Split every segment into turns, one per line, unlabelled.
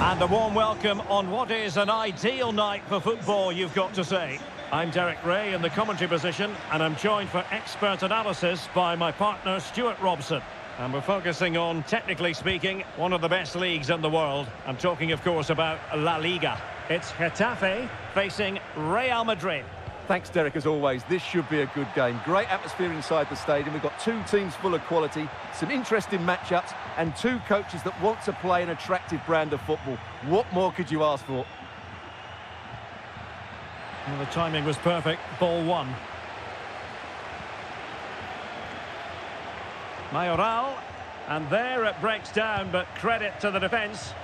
And a warm welcome on what is an ideal night for football, you've got to say. I'm Derek Ray in the commentary position, and I'm joined for expert analysis by my partner, Stuart Robson. And we're focusing on, technically speaking, one of the best leagues in the world. I'm talking, of course, about La Liga. It's Getafe facing Real Madrid.
Thanks, Derek, as always. This should be a good game. Great atmosphere inside the stadium. We've got two teams full of quality, some interesting matchups, and two coaches that want to play an attractive brand of football. What more could you ask for?
Well, the timing was perfect. Ball one. Mayoral. And there it breaks down, but credit to the defence.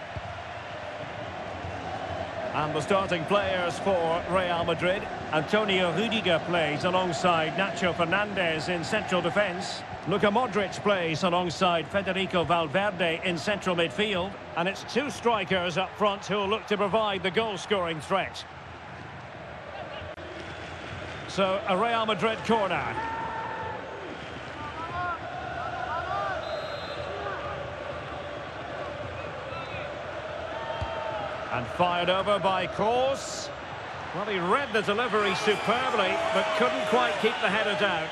And the starting players for Real Madrid. Antonio Rudiger plays alongside Nacho Fernandez in central defence. Luka Modric plays alongside Federico Valverde in central midfield. And it's two strikers up front who will look to provide the goal-scoring threat. So, a Real Madrid corner. And fired over by Kroos. Well, he read the delivery superbly, but couldn't quite keep the header down.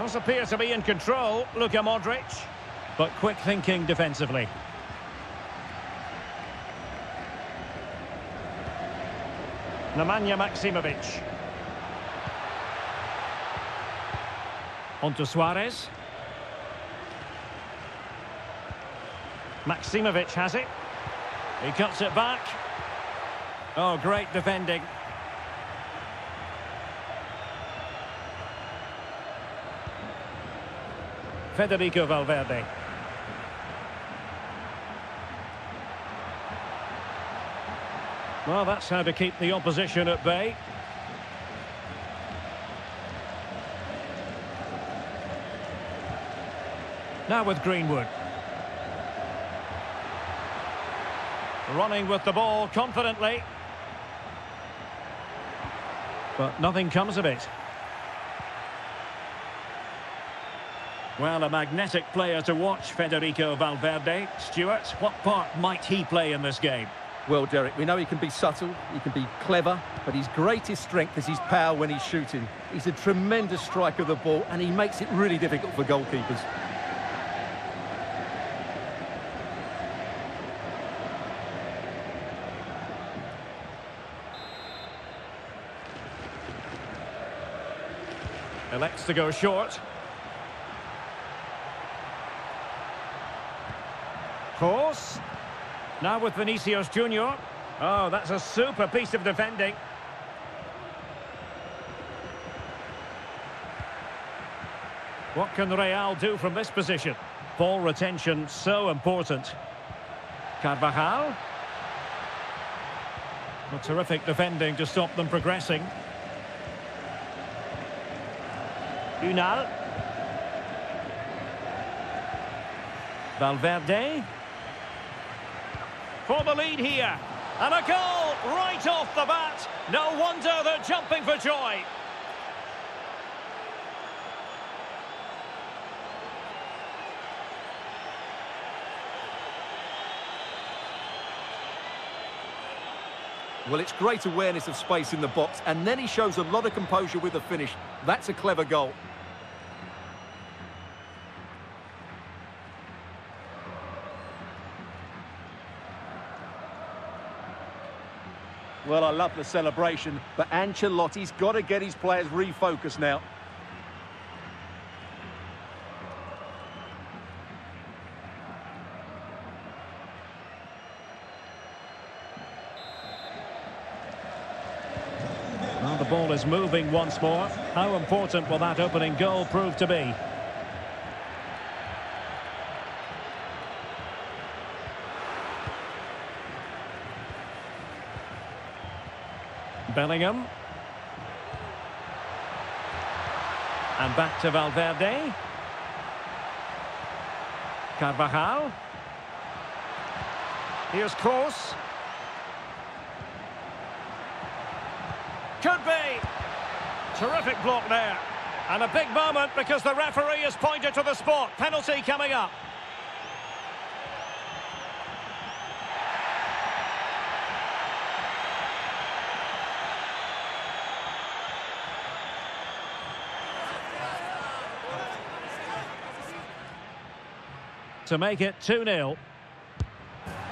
Does appear to be in control, Luka Modric. But quick thinking defensively. Nemanja Maksimovic. On to Suarez. Maksimovic has it. He cuts it back. Oh, great defending. Federico Valverde. Well, that's how to keep the opposition at bay. Now with Greenwood. Running with the ball confidently. But nothing comes of it. Well, a magnetic player to watch, Federico Valverde. Stuart, what part might he play in this game?
Well, Derek, we know he can be subtle, he can be clever, but his greatest strength is his power when he's shooting. He's a tremendous striker of the ball, and he makes it really difficult for goalkeepers.
Elects to go short. Kroos. Now with Vinicius Junior. Oh, that's a super piece of defending. What can Real do from this position? Ball retention so important. Carvajal. A terrific defending to stop them progressing. Unal. Valverde. For the lead here. And a goal right off the bat. No wonder they're jumping for joy.
Well, it's great awareness of space in the box, and then he shows a lot of composure with the finish. That's a clever goal. Well, I love the celebration, but Ancelotti's got to get his players refocused now.
Well, the ball is moving once more. How important will that opening goal prove to be? Bellingham. And back to Valverde. Carvajal. Here's Kroos. Could be. Terrific block there. And a big moment because the referee has pointed to the spot. Penalty coming up. To make it 2-0.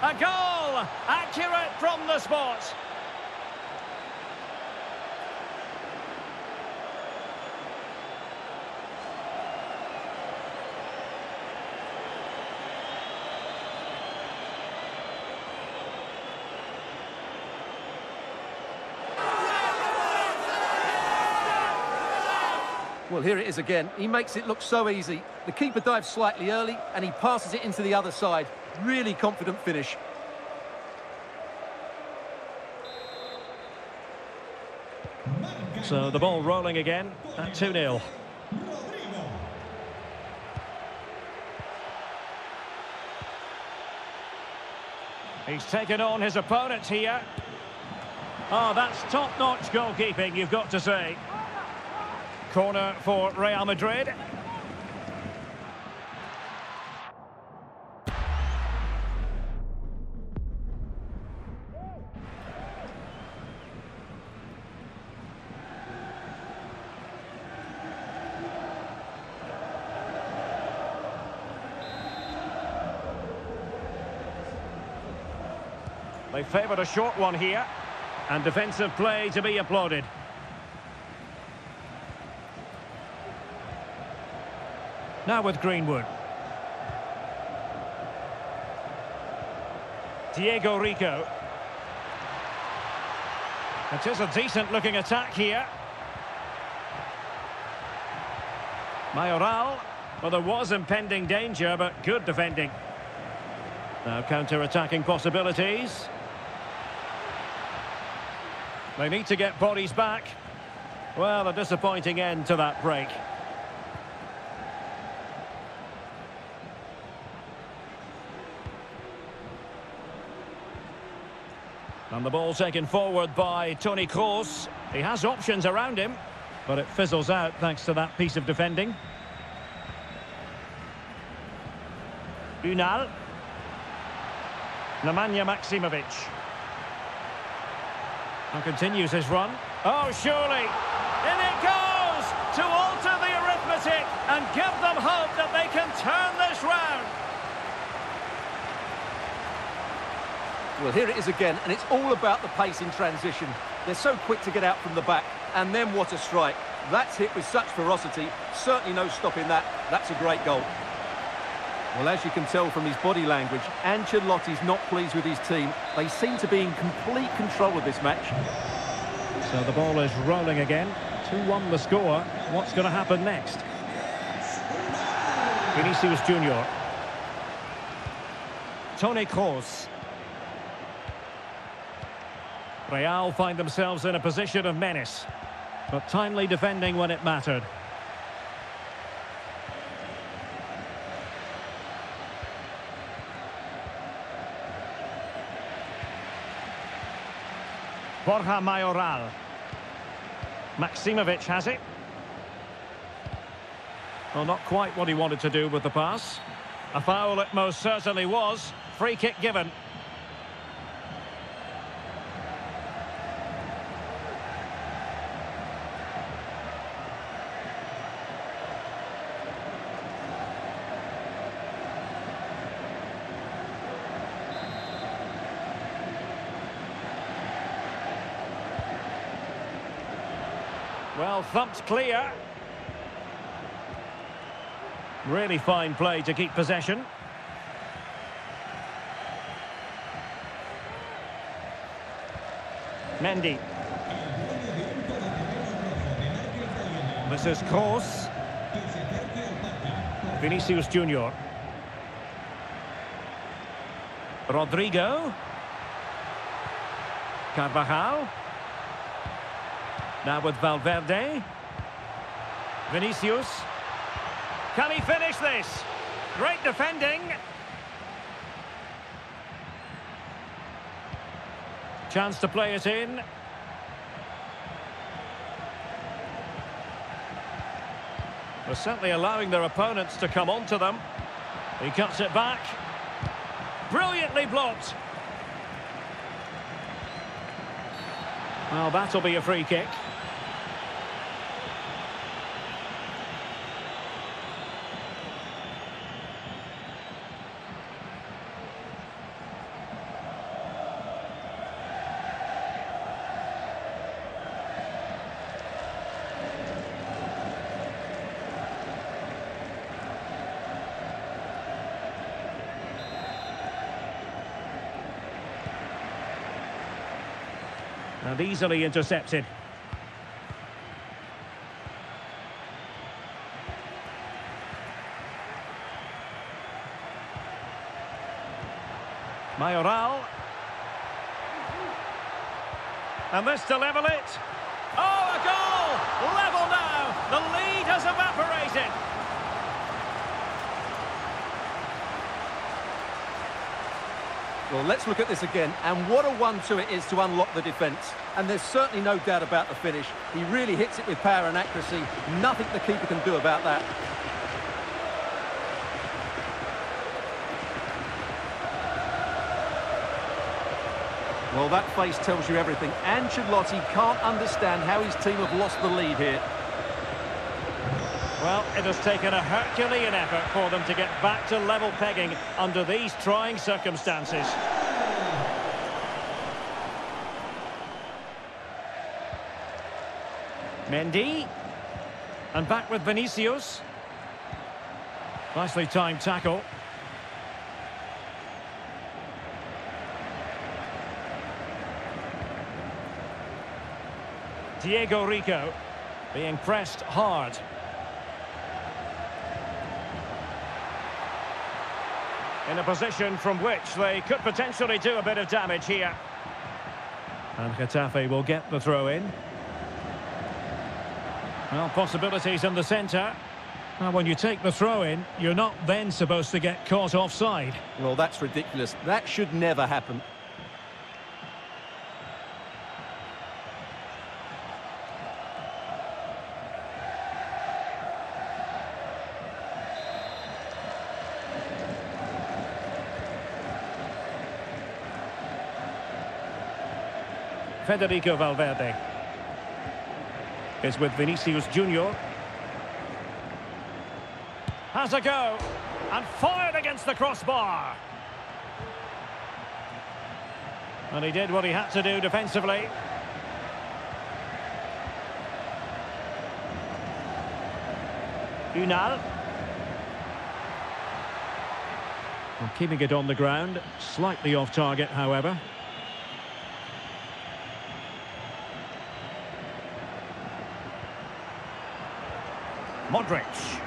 A goal! Accurate from the spot.
Well, here it is again. He makes it look so easy. The keeper dives slightly early, and he passes it into the other side. Really confident finish.
So the ball rolling again at 2-0. He's taken on his opponent here. Oh, that's top-notch goalkeeping, you've got to say. Corner for Real Madrid. They favoured a short one here. And defensive play to be applauded. Now with Greenwood. Diego Rico. It is a decent looking attack here. Mayoral. Well, there was impending danger, but good defending. Now counter-attacking possibilities. They need to get bodies back. Well, a disappointing end to that break. And the ball taken forward by Toni Kroos. He has options around him, but it fizzles out thanks to that piece of defending. Unal. Nemanja Maksimovic. And continues his run. Oh, surely. In it goes to alter the arithmetic and give them hope that they can turn this round.
Well, here it is again, and it's all about the pace in transition. They're so quick to get out from the back, and then what a strike. That's hit with such ferocity. Certainly no stopping that. That's a great goal. Well, as you can tell from his body language, Ancelotti's not pleased with his team. They seem to be in complete control of this match.
So the ball is rolling again. 2-1 the score. What's going to happen next? Vinicius Junior. Toni Kroos. Real find themselves in a position of menace, but timely defending when it mattered. Borja Mayoral. Maksimovic has it. Well, not quite what he wanted to do with the pass. A foul it most certainly was. Free kick given. Thumped clear. Really fine play to keep possession. Mendy. This is. Vinicius Junior. Rodrigo. Carvajal. Now with Valverde. Vinicius. Can he finish this? Great defending. Chance to play it in. They're certainly allowing their opponents to come onto them. He cuts it back. Brilliantly blocked. Well, that'll be a free kick. And easily intercepted. Mayoral. And this to level it. Oh, a goal! Level now! The lead has evaporated.
Well, let's look at this again. And what a one-two it is to unlock the defence. And there's certainly no doubt about the finish. He really hits it with power and accuracy. Nothing the keeper can do about that. Well, that face tells you everything. Ancelotti can't understand how his team have lost the lead here.
Well, it has taken a Herculean effort for them to get back to level pegging under these trying circumstances. Mendy. And back with Vinicius. Nicely timed tackle. Diego Rico being pressed hard. In a position from which they could potentially do a bit of damage here. And Getafe will get the throw in. Well, possibilities in the centre. Now, when you take the throw in, you're not then supposed to get caught offside.
Well, that's ridiculous. That should never happen.
Federico Valverde is with Vinicius Junior. Has a go and fired against the crossbar. And he did what he had to do defensively. Unal. Well, keeping it on the ground, slightly off target, however. Modric.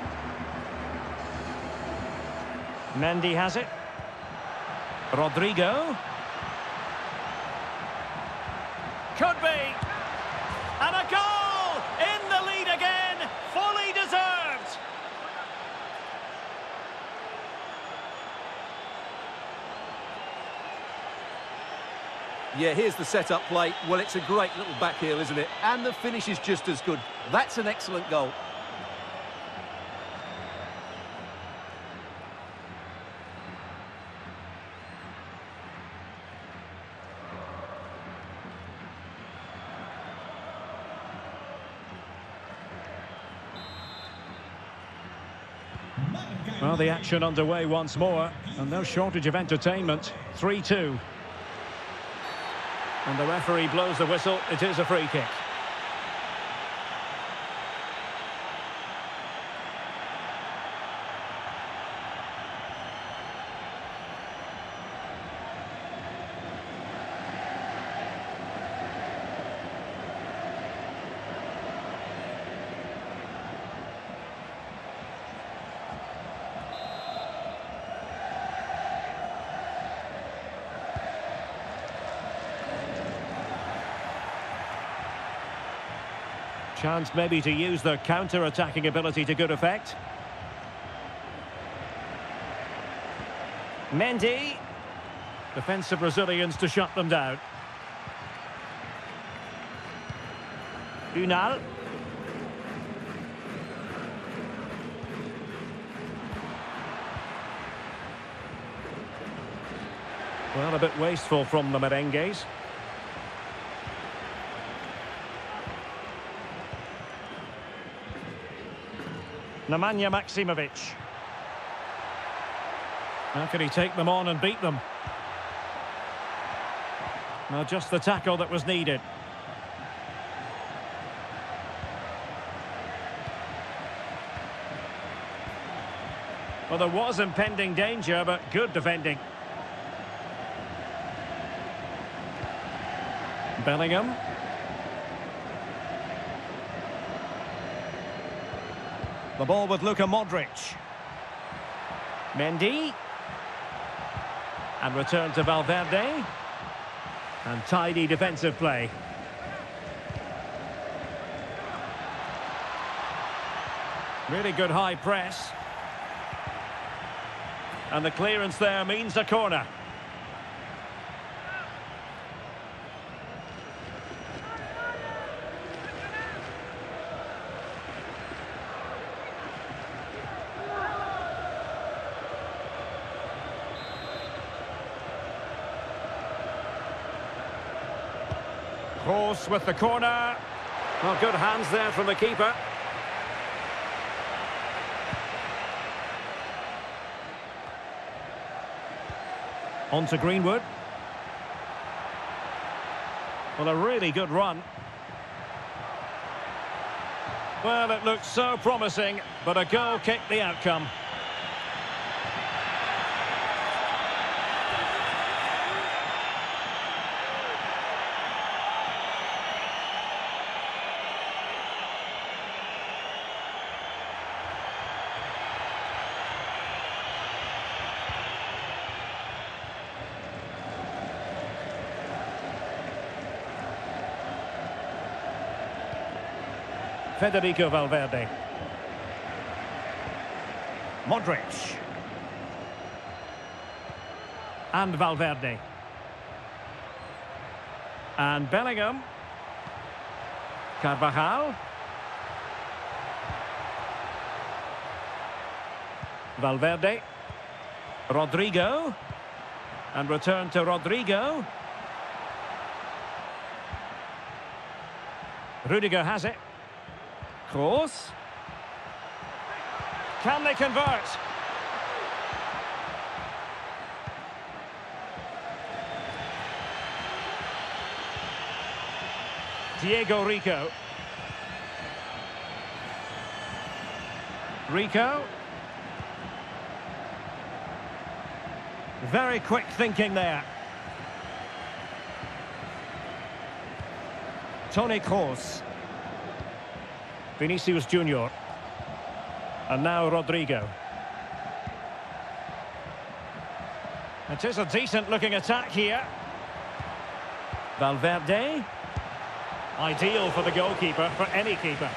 Mendy has it. Rodrigo. Could be. And a goal! In the lead again. Fully deserved.
Yeah, here's the set-up play. Well, it's a great little back heel, isn't it? And the finish is just as good. That's an excellent goal.
Well, the action underway once more, and no shortage of entertainment. 3-2. And the referee blows the whistle. It is a free kick. Chance maybe to use their counter-attacking ability to good effect. Mendy. Defensive Brazilians to shut them down. Unal. Well, a bit wasteful from the Merengues. Nemanja Maksimovic. How can he take them on and beat them? Now just the tackle that was needed. Well, there was impending danger, but good defending. Bellingham. The ball with Luka Modric. Mendy. And return to Valverde. And tidy defensive play. Really good high press. And the clearance there means a corner. Kroos with the corner. Well, good hands there from the keeper. On to Greenwood. Well, a really good run. Well, it looked so promising, but a goal kicked the outcome. Federico Valverde. Modric. And Valverde. And Bellingham. Carvajal. Valverde. Rodrigo. And return to Rodrigo. Rudiger has it. Kroos. Can they convert? Diego Rico. Rico. Very quick thinking there. Toni Kroos. Vinicius Junior. And now Rodrigo. It is a decent looking attack here. Valverde. Ideal for the goalkeeper, for any keeper.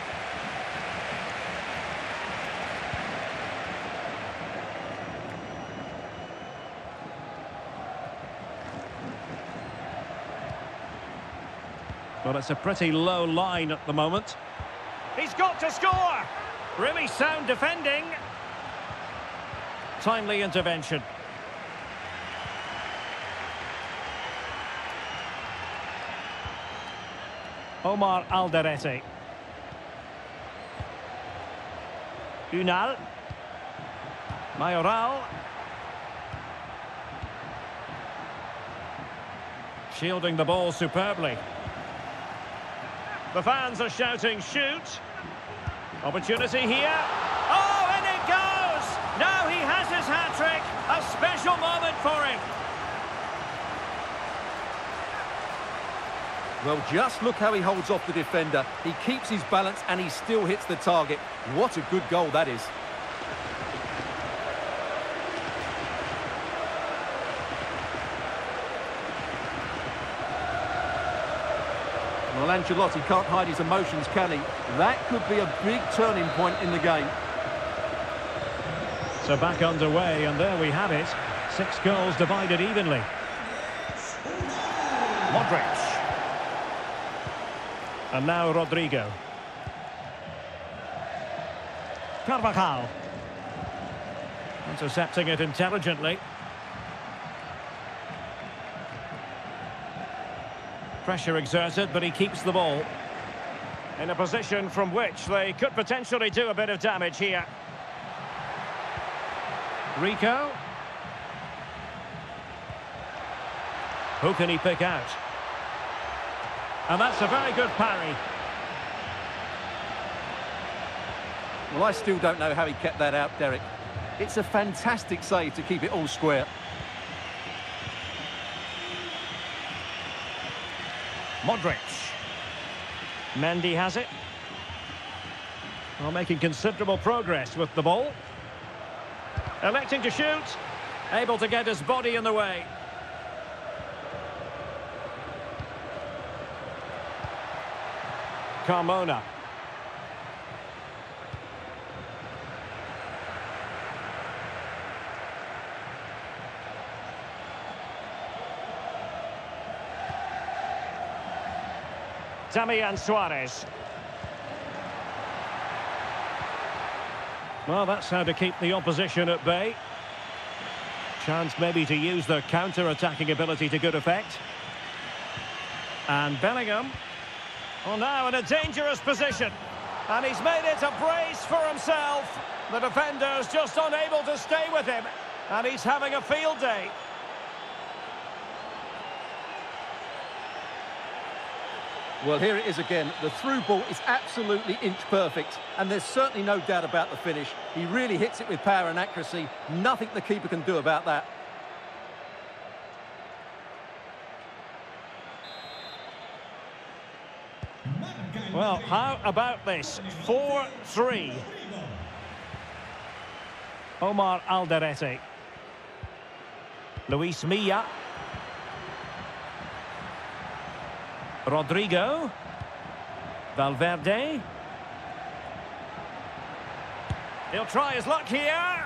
Well, it's a pretty low line at the moment. He's got to score! Really sound defending. Timely intervention. Omar Alderete. Unal. Mayoral. Shielding the ball superbly. The fans are shouting, shoot. Opportunity here. Oh, and it goes! Now he has his hat-trick. A special moment for him.
Well, just look how he holds off the defender. He keeps his balance and he still hits the target. What a good goal that is. Ancelotti can't hide his emotions, can he? That could be a big turning point in the game.
So back underway, and there we have it. Six goals divided evenly. Modric. And now Rodrigo. Carvajal. Intercepting it intelligently. Pressure exerted, but he keeps the ball. In a position from which they could potentially do a bit of damage here. Rico. Who can he pick out? And that's a very good parry.
Well, I still don't know how he kept that out, Derek. It's a fantastic save to keep it all square.
Modric. Mendy has it. Well, making considerable progress with the ball. Electing to shoot. Able to get his body in the way. Carmona. Damian Suarez. Well, that's how to keep the opposition at bay. Chance maybe to use their counter-attacking ability to good effect. And Bellingham. Well, now in a dangerous position. And he's made it a brace for himself. The defender's just unable to stay with him. And he's having a field day.
Well, here it is again. The through ball is absolutely inch perfect, and there's certainly no doubt about the finish. He really hits it with power and accuracy. Nothing the keeper can do about that.
Well, how about this? 4-3. Omar Alderete. Luis Milla. Rodrigo. Valverde. He'll try his luck here.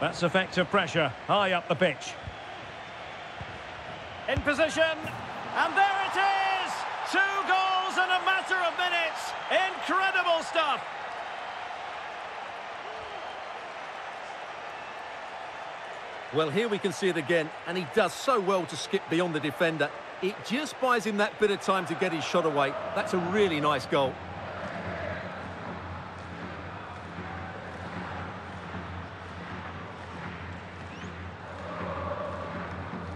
That's effective pressure, high up the pitch. In position, and there it is! Two goals in a matter of minutes. Incredible stuff.
Well, here we can see it again, and he does so well to skip beyond the defender. It just buys him that bit of time to get his shot away. That's a really nice goal.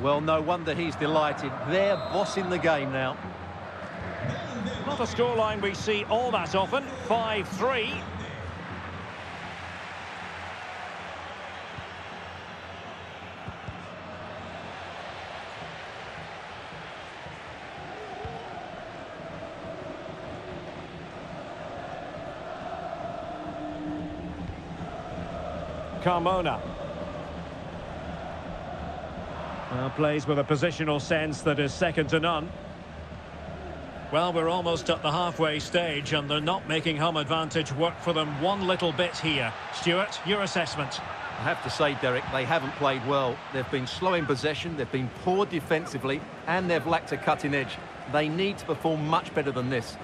Well, no wonder he's delighted. They're bossing the game now.
Not a scoreline we see all that often. 5-3. Carmona. Plays with a positional sense that is second to none. Well, we're almost at the halfway stage and they're not making home advantage work for them one little bit here. Stuart, your assessment?
I have to say, Derek, they haven't played well. They've been slow in possession, they've been poor defensively, and they've lacked a cutting edge. They need to perform much better than this.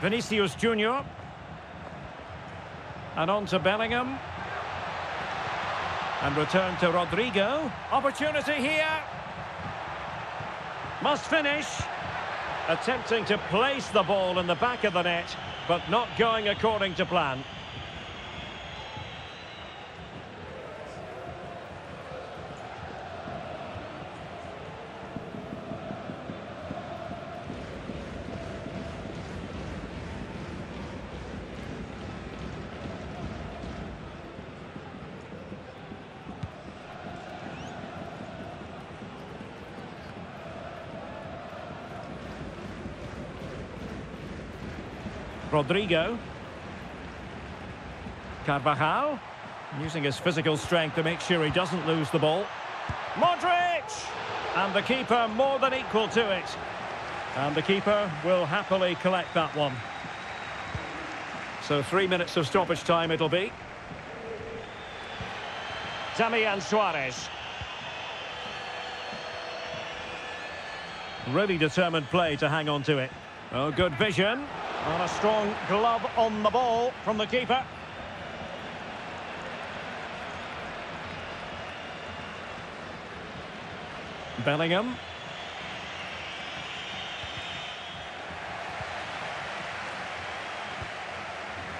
Vinicius Junior. And on to Bellingham. And return to Rodrigo. Opportunity here. Must finish. Attempting to place the ball in the back of the net, but not going according to plan. Rodrigo. Carvajal. Using his physical strength to make sure he doesn't lose the ball. Modric! And the keeper more than equal to it. And the keeper will happily collect that one. So three minutes of stoppage time it'll be. Damian Suarez. Really determined play to hang on to it. Oh, good vision. And a strong glove on the ball from the keeper. Bellingham.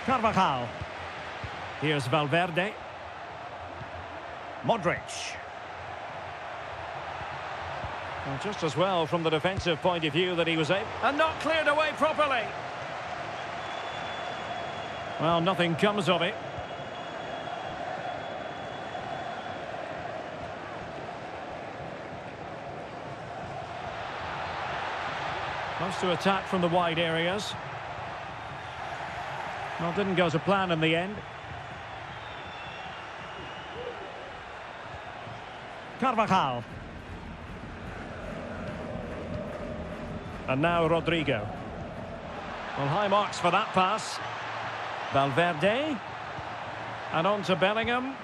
Carvajal. Here's Valverde. Modric. Well, just as well from the defensive point of view that he was able... And not cleared away properly. Well, nothing comes of it. Close to attack from the wide areas. Well, didn't go to plan in the end. Carvajal. And now Rodrigo. Well, high marks for that pass. Valverde. And on to Bellingham.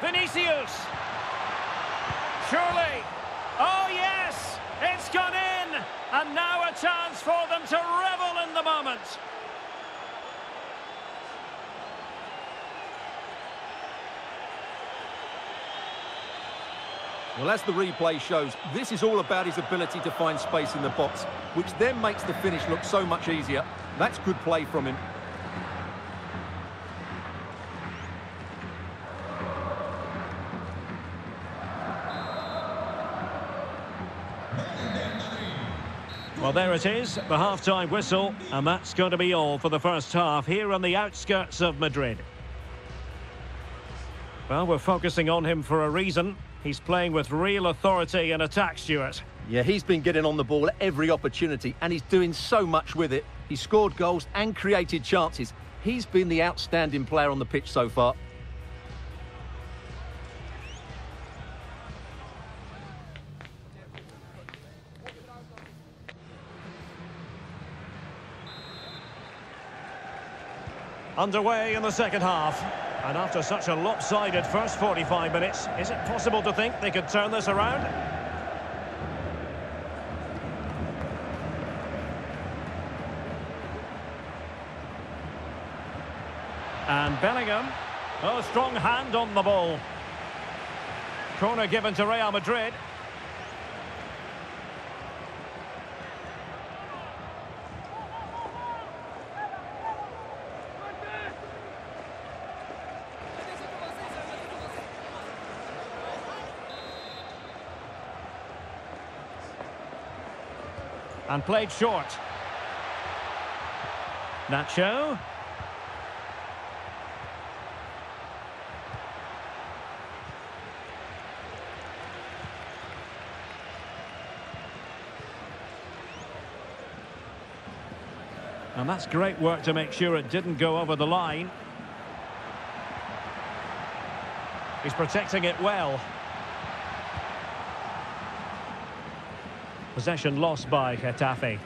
Vinicius. Surely. Oh, yes. It's gone in. And now a chance for them to revel in the moment.
Well, as the replay shows, this is all about his ability to find space in the box, which then makes the finish look so much easier. That's good play from him.
Well, there it is, the half-time whistle, and that's going to be all for the first half here on the outskirts of Madrid. Well, we're focusing on him for a reason. He's playing with real authority and attack, Stuart.
Yeah, he's been getting on the ball at every opportunity, and he's doing so much with it. He scored goals and created chances. He's been the outstanding player on the pitch so far.
Underway in the second half. And after such a lopsided first 45 minutes, is it possible to think they could turn this around? And Bellingham. a strong hand on the ball. Corner given to Real Madrid. And played short. Nacho. And that's great work to make sure it didn't go over the line. He's protecting it well. Possession lost by Getafe.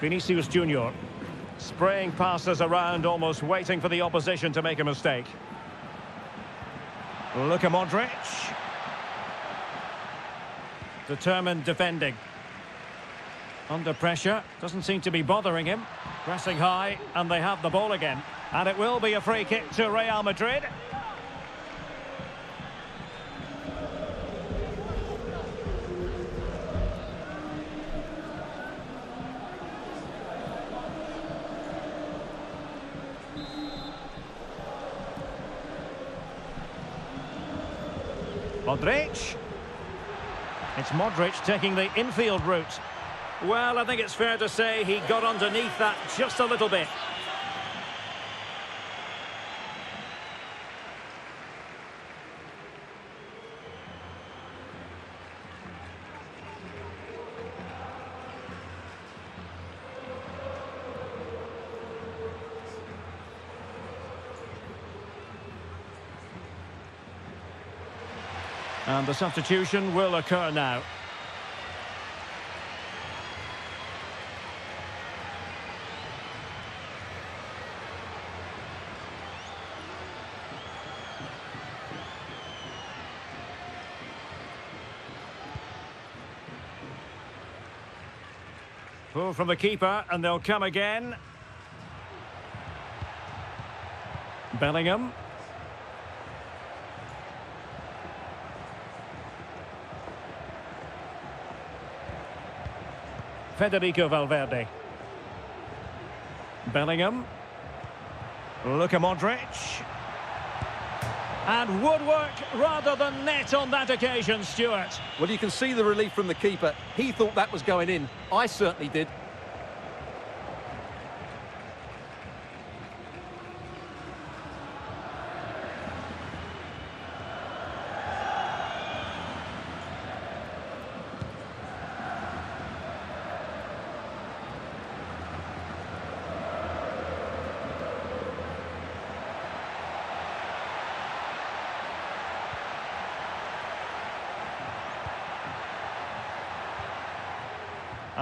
Vinicius Junior spraying passes around, almost waiting for the opposition to make a mistake. Luka Modric. Determined defending. Under pressure, doesn't seem to be bothering him. Pressing high, and they have the ball again. And it will be a free kick to Real Madrid. It's Modric taking the infield route. Well, I think it's fair to say he got underneath that just a little bit. And the substitution will occur now. Pull from the keeper, and they'll come again. Bellingham. Federico Valverde. Bellingham. Luka Modric. And woodwork rather than net on that occasion, Stuart.
Well, you can see the relief from the keeper. He thought that was going in. I certainly did.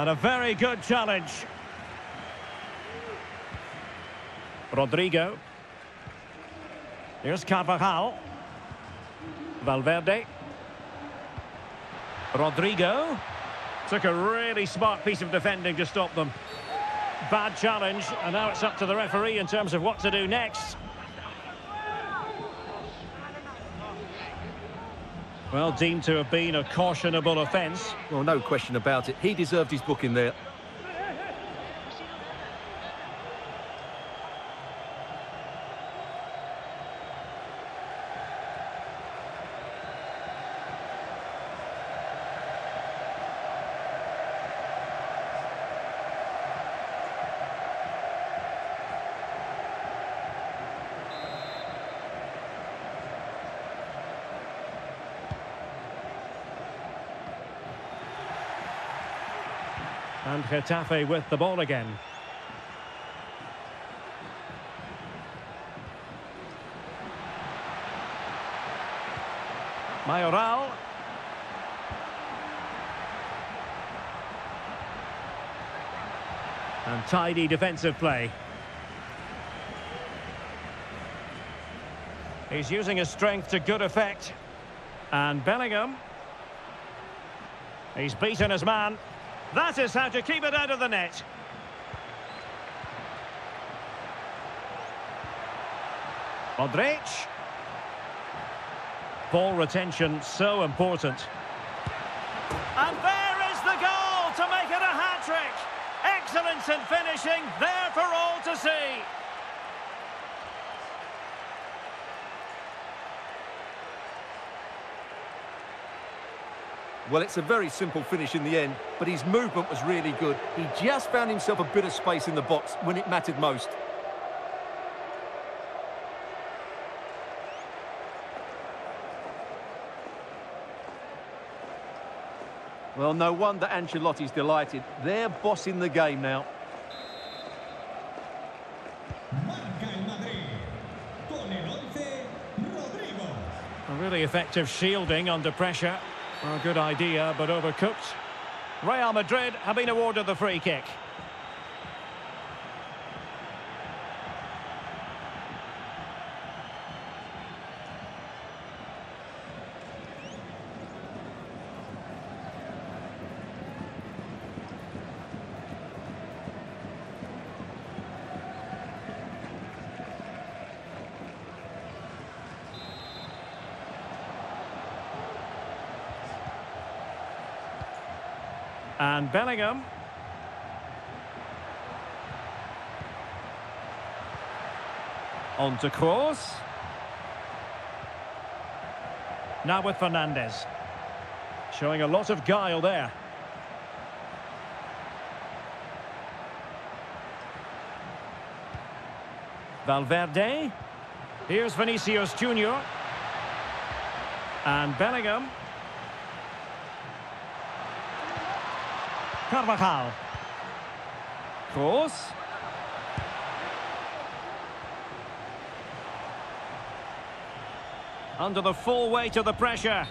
And a very good challenge. Rodrygo. Here's Carvajal. Valverde. Rodrygo. Took a really smart piece of defending to stop them. Bad challenge, and now it's up to the referee in terms of what to do next. Well, deemed to have been a cautionable offence.
Well, no question about it. He deserved his booking there.
And Getafe with the ball again. Mayoral. And tidy defensive play. He's using his strength to good effect. And Bellingham. He's beaten his man. That is how to keep it out of the net. Modric. Ball retention so important. And there is the goal to make it a hat-trick. Excellence in finishing, there for all to see.
Well, it's a very simple finish in the end, but his movement was really good. He just found himself a bit of space in the box when it mattered most. Well, no wonder Ancelotti's delighted. They're bossing the game now.
A really effective shielding under pressure. Well, good idea, but overcooked. Real Madrid have been awarded the free kick. And Bellingham. On to Kroos. Now with Fernandez. Showing a lot of guile there. Valverde. Here's Vinicius Junior. And Bellingham. Carvajal. Kroos. Under the full weight of the pressure.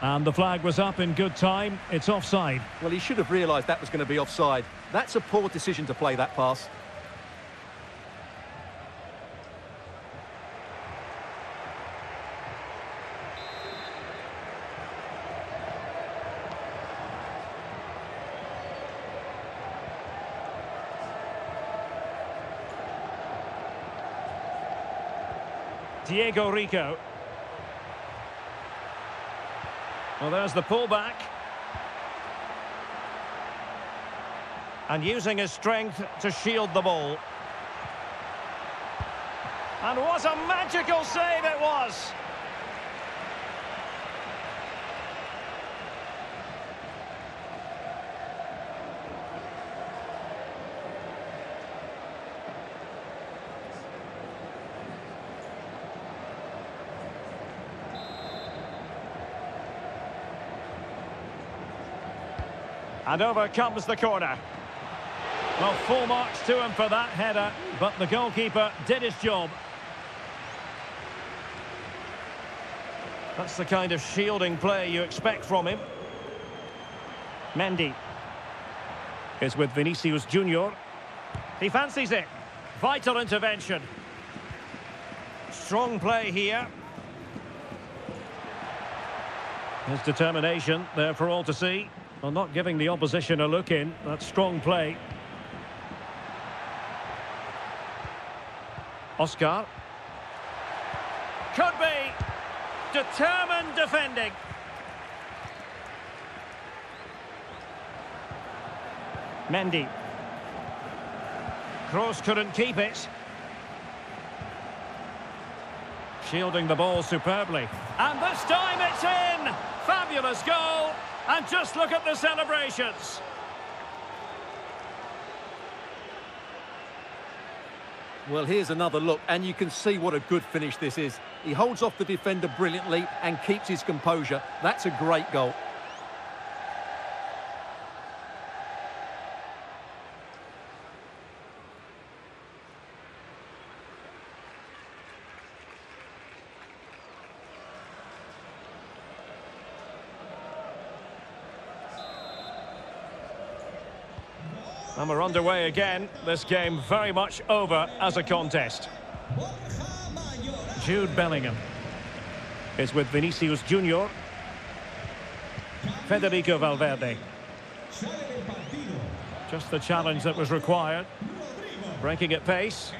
And the flag was up in good time. It's offside.
Well, he should have realised that was going to be offside. That's a poor decision to play that pass.
Diego Rico. Well, there's the pullback. And using his strength to shield the ball. And what a magical save it was! And over comes the corner. Well, full marks to him for that header, but the goalkeeper did his job. That's the kind of shielding play you expect from him. Mendy is with Vinicius Junior. He fancies it. Vital intervention. Strong play here. His determination there for all to see. Well, not giving the opposition a look in. That's strong play. Oscar. Could be. Determined defending. Mendy. Cross couldn't keep it. Shielding the ball superbly. And this time it's in! Fabulous goal! And just look at the celebrations.
Well, here's another look, and you can see what a good finish this is. He holds off the defender brilliantly and keeps his composure. That's a great goal.
And we're underway again. This game very much over as a contest. Jude Bellingham is with Vinicius Junior. Federico Valverde. Just the challenge that was required. Breaking at pace.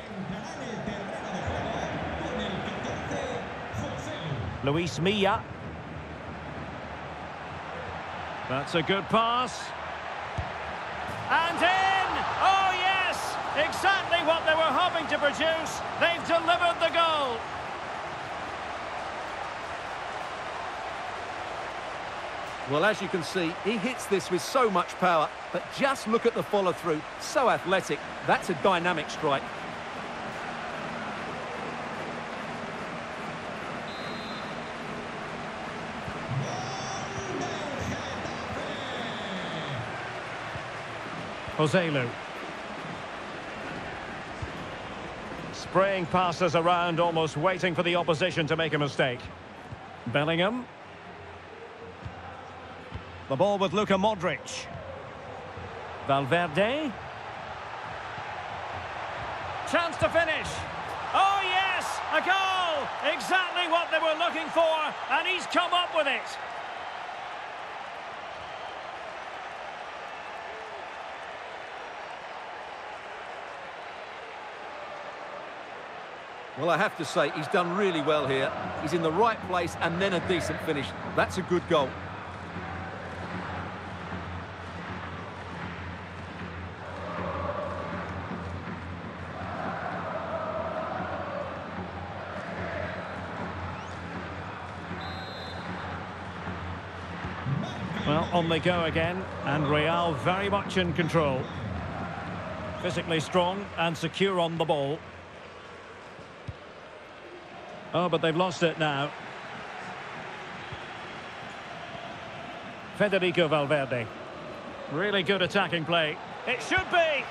Luis Milla. That's a good pass. And in! Oh, yes! Exactly what they were hoping to produce. They've delivered the goal.
Well, as you can see, he hits this with so much power, but just look at the follow-through. So athletic. That's a dynamic strike.
Joselu. Spraying passes around, almost waiting for the opposition to make a mistake. Bellingham. The ball with Luka Modric. Valverde. Chance to finish. Oh, yes! A goal! Exactly what they were looking for, and he's come up with it.
Well, I have to say, he's done really well here. He's in the right place and then a decent finish. That's a good goal.
Well, on they go again, and Real very much in control. Physically strong and secure on the ball. Oh, but they've lost it now. Federico Valverde. Really good attacking play. It should be!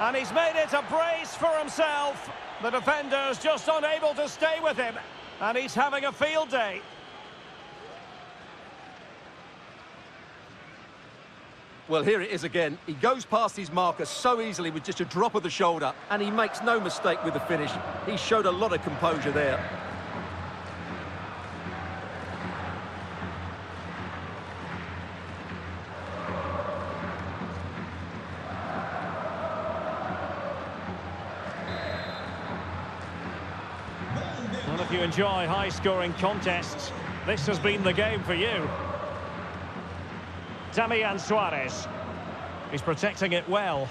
And he's made it a brace for himself. The defender's just unable to stay with him. And he's having a field day.
Well, here it is again. He goes past his marker so easily with just a drop of the shoulder, and he makes no mistake with the finish. He showed a lot of composure there.
Enjoy high-scoring contests, this has been the game for you. Damian Suarez. He's protecting it well.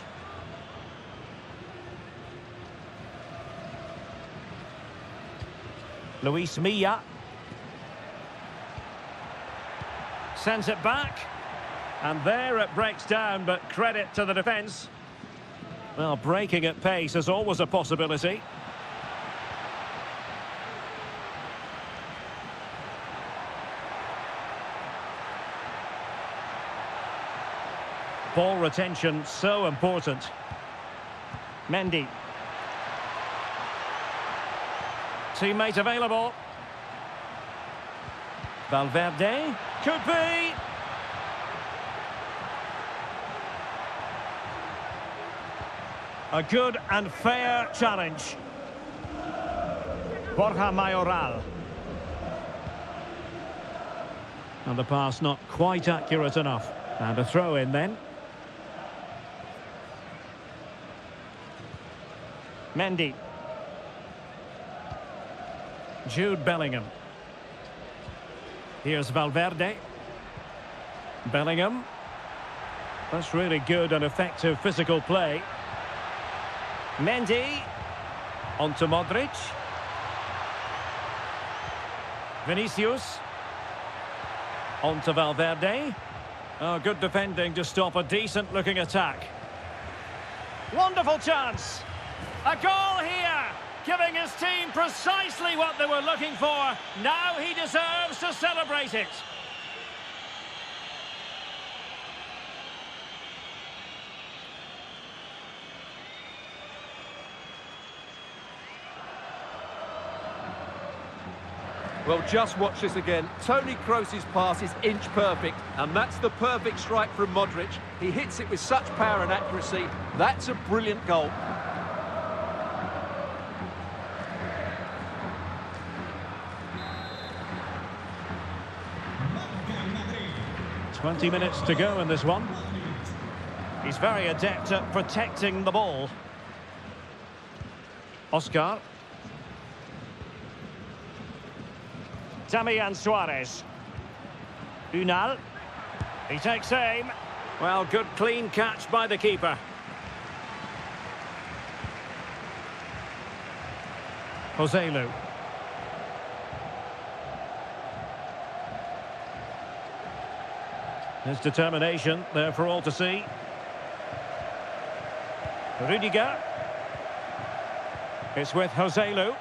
Luis Milla. Sends it back. And there it breaks down, but credit to the defence. Well, breaking at pace is always a possibility. Ball retention so important. Mendy. Teammate available. Valverde. Could be. A good and fair challenge. Borja Mayoral. And the pass not quite accurate enough. And a throw in then. Mendy. Jude Bellingham. Here's Valverde. Bellingham. That's really good and effective physical play. Mendy. On to Modric. Vinicius. On to Valverde. Oh, good defending to stop a decent-looking attack. Wonderful chance. A goal here, giving his team precisely what they were looking for. Now he deserves to celebrate it.
Well, just watch this again. Toni Kroos's pass is inch perfect, and that's the perfect strike from Modric. He hits it with such power and accuracy. That's a brilliant goal.
Twenty minutes to go in this one. He's very adept at protecting the ball. Oscar. Damian Suarez. Unal. He takes aim. Well, good clean catch by the keeper. Jose Joselu. His determination there for all to see. Rudiger. It's with Joselu.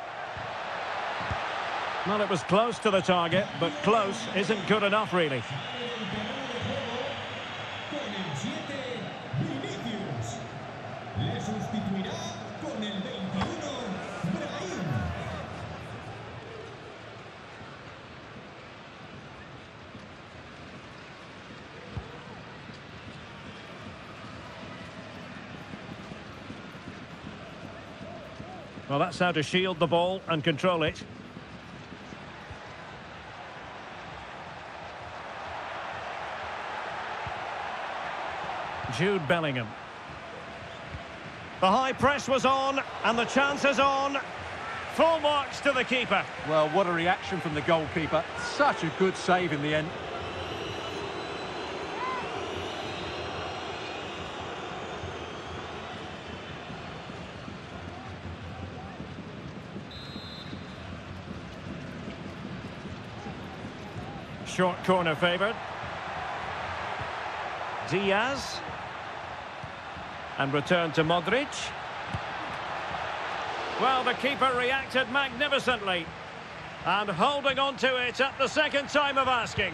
Well, it was close to the target, but close isn't good enough, really. That's how to shield the ball and control it. Jude Bellingham. The high press was on, and the chance is on. Full marks to the keeper.
Well, what a reaction from the goalkeeper. Such a good save in the end.
Short corner favoured. Diaz. And return to Modric. Well, the keeper reacted magnificently. And holding on to it at the second time of asking.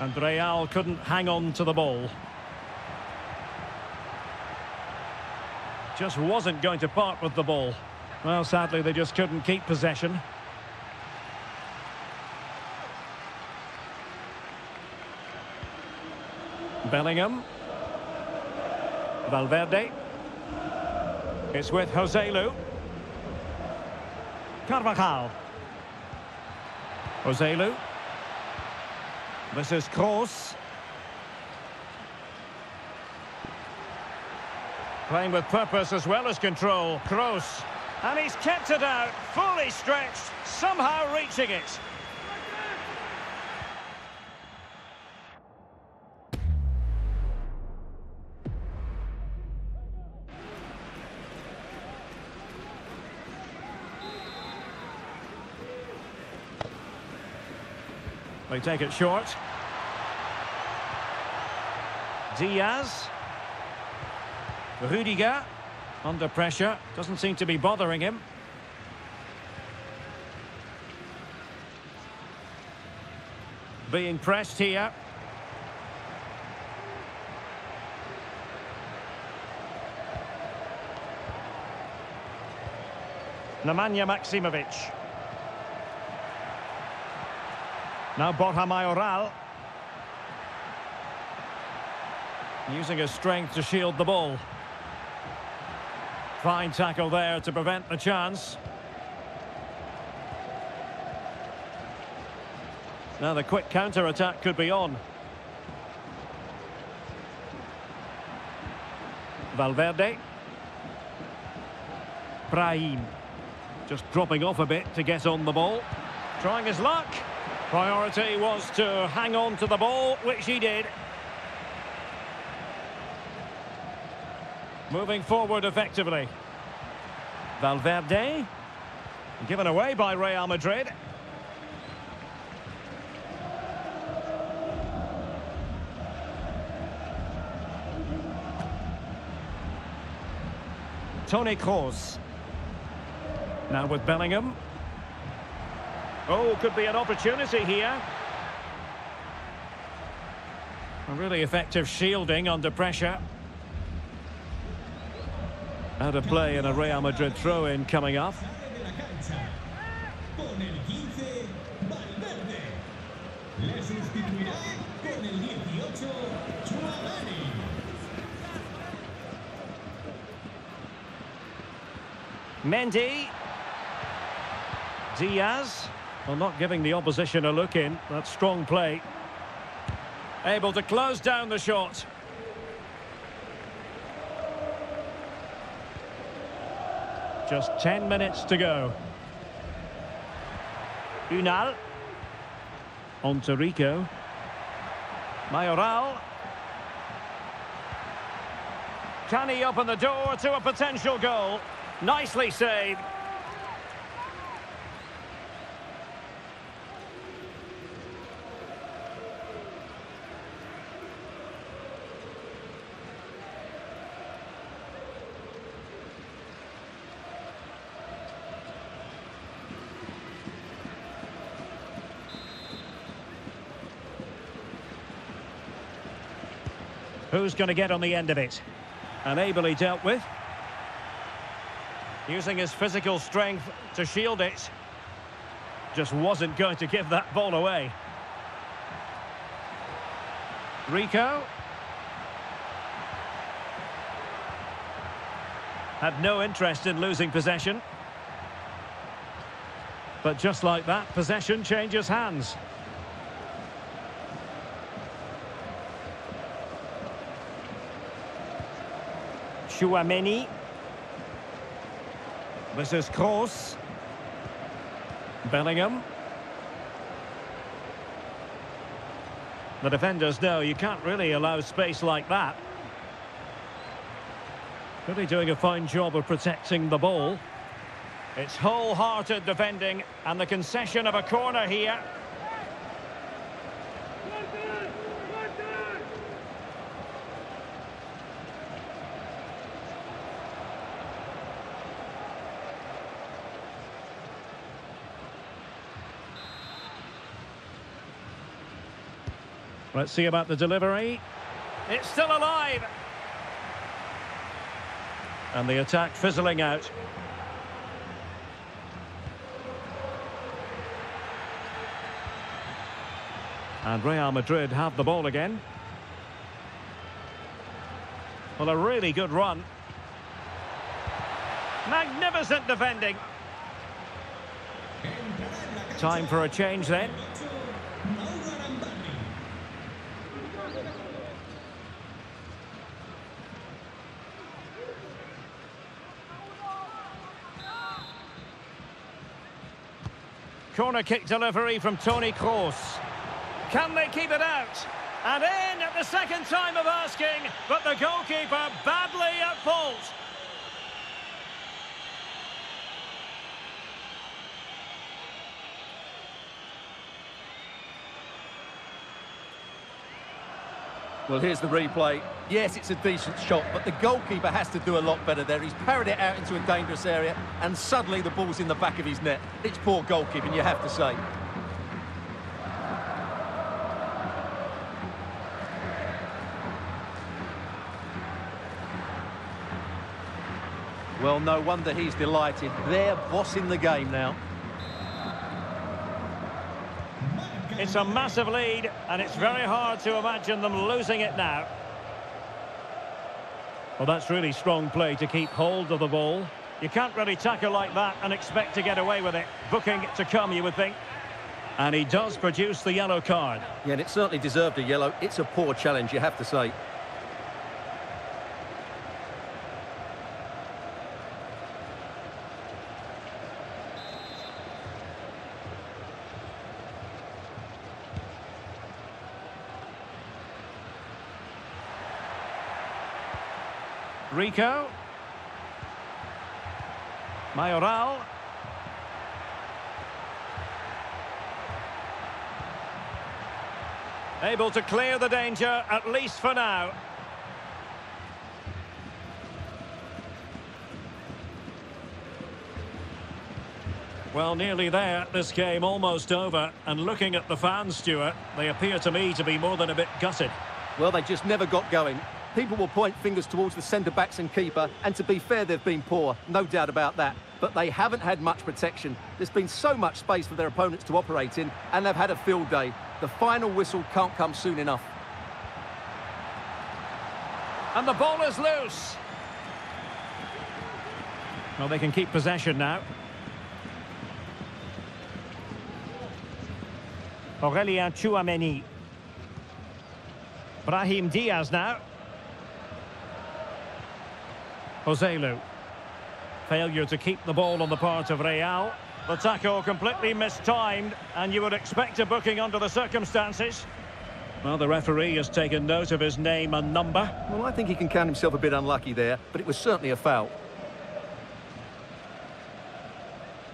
And Real couldn't hang on to the ball. Just wasn't going to part with the ball. Well, sadly, they just couldn't keep possession. Bellingham. Valverde. It's with Joselu. Carvajal. Joselu. This is Kroos. Playing with purpose as well as control. Kroos. And he's kept it out, fully stretched, somehow reaching it. They take it short. Diaz. Rudiger. Under pressure. Doesn't seem to be bothering him. Being pressed here. Nemanja Maksimovic. Now Borja Mayoral. Using his strength to shield the ball. Fine tackle there to prevent the chance. Now the quick counter-attack could be on. Valverde. Brahim. Just dropping off a bit to get on the ball. Trying his luck. Priority was to hang on to the ball, which he did. Moving forward effectively. Valverde. Given away by Real Madrid. Toni Kroos. Now with Bellingham. Oh, could be an opportunity here. A really effective shielding under pressure. Out of play in a Real Madrid throw-in coming up. Mendy. Diaz. Well, not giving the opposition a look in. That's strong play. Able to close down the shot. Just 10 minutes to go. Unal. On to Rico. Mayoral. Can he open the door to a potential goal? Nicely saved. Who's going to get on the end of it? And ably dealt with. Using his physical strength to shield it. Just wasn't going to give that ball away. Rico. Had no interest in losing possession. But just like that, possession changes hands. Tchouameni. This is Kroos. Bellingham. The defenders know you can't really allow space like that. Really doing a fine job of protecting the ball. It's wholehearted defending and the concession of a corner here. Let's see about the delivery. It's still alive. And the attack fizzling out. And Real Madrid have the ball again. Well, a really good run. Magnificent defending. Time for a change then. Corner kick delivery from Toni Kroos. Can they keep it out? And in at the second time of asking, but the goalkeeper badly at fault.
Well, here's the replay. Yes, it's a decent shot, but the goalkeeper has to do a lot better there. He's parried it out into a dangerous area, and suddenly the ball's in the back of his net. It's poor goalkeeping, you have to say. Well, no wonder he's delighted. They're bossing the game now.
It's a massive lead, and it's very hard to imagine them losing it now. Well, that's really strong play to keep hold of the ball. You can't really tackle like that and expect to get away with it. Booking to come, you would think. And he does produce the yellow card.
Yeah, and it certainly deserved a yellow. It's a poor challenge, you have to say.
Rico. Mayoral. Able to clear the danger, at least for now. Well, nearly there. This game almost over. And looking at the fans, Stuart, they appear to me to be more than a bit gutted.
Well, they just never got going. People will point fingers towards the centre-backs and keeper, and to be fair, they've been poor, no doubt about that. But they haven't had much protection. There's been so much space for their opponents to operate in, and they've had a field day. The final whistle can't come soon enough.
And the ball is loose. Well, they can keep possession now. Aurelien Tchouameni. Brahim Diaz now. Joselu. Failure to keep the ball on the part of Real. The tackle completely mistimed, and you would expect a booking under the circumstances. Well, the referee has taken note of his name and number.
Well, I think he can count himself a bit unlucky there, but it was certainly a foul.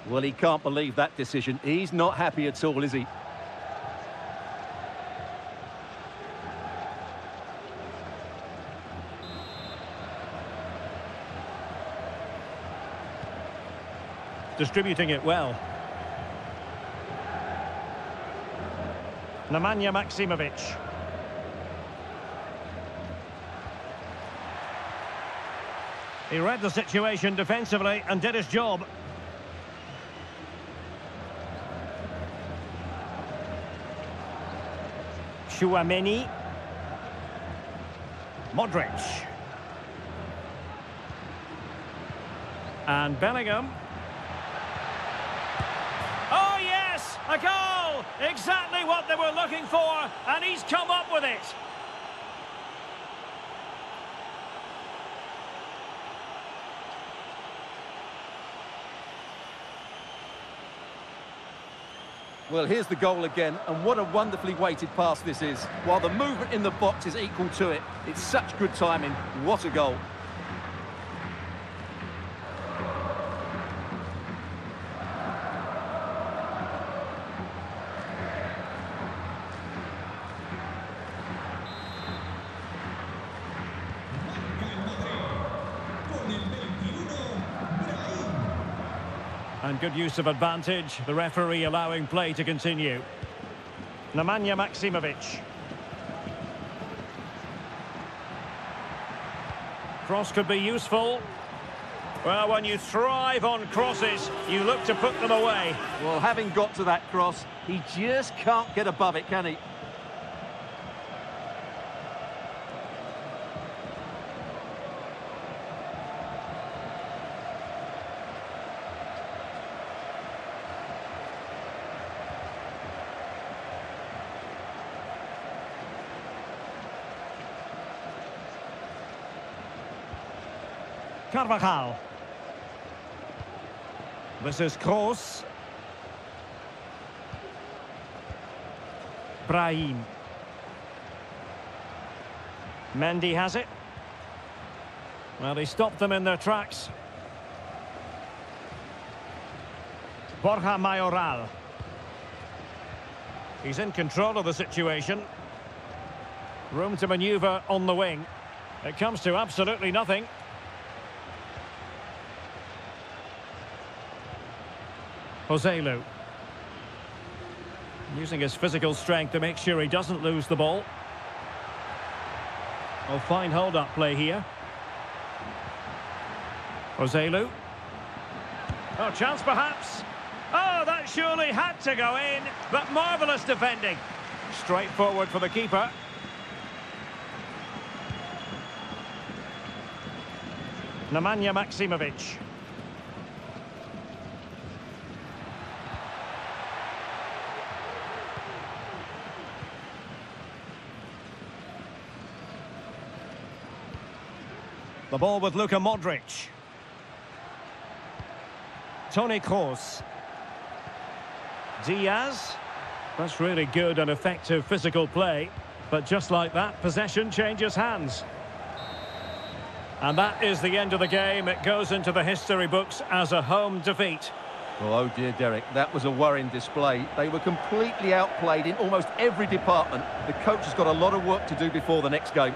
Well, he can't believe that decision. He's not happy at all, is he?
Distributing it well. Nemanja Maksimovic. He read the situation defensively and did his job. Tchouameni. Modric. And Bellingham. A goal! Exactly what they were looking for, and he's come up with it.
Well, here's the goal again, and what a wonderfully weighted pass this is. While the movement in the box is equal to it, it's such good timing. What a goal.
Good use of advantage. The referee allowing play to continue. Nemanja Maksimovic. Cross could be useful. Well, when you thrive on crosses, you look to put them away.
Well, having got to that cross, he just can't get above it, can he?
Carvajal. This is Kroos. Brahim. Mendy has it. Well, he stopped them in their tracks. Borja Mayoral. He's in control of the situation. Room to manoeuvre on the wing. It comes to absolutely nothing. Joselu. Using his physical strength to make sure he doesn't lose the ball. Oh, fine hold-up play here. Joselu. Oh, chance perhaps. Oh, that surely had to go in, but marvellous defending. Straightforward for the keeper. Nemanja Maksimovic. The ball with Luka Modric. Toni Kroos. Diaz. That's really good and effective physical play. But just like that, possession changes hands. And that is the end of the game. It goes into the history books as a home defeat.
Well, oh dear, Derek, that was a worrying display. They were completely outplayed in almost every department. The coach has got a lot of work to do before the next game.